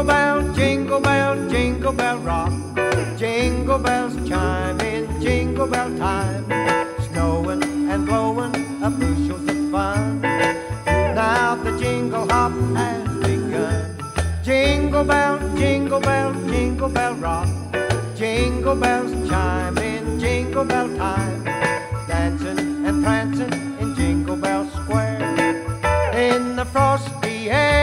Jingle bell, jingle bell, jingle bell rock. Jingle bells chime in jingle bell time. Snowing and blowing up bushels of fun. Now the jingle hop has begun. Jingle bell, jingle bell, jingle bell rock. Jingle bells chime in jingle bell time. Dancing and prancing in Jingle Bell Square. In the frosty air.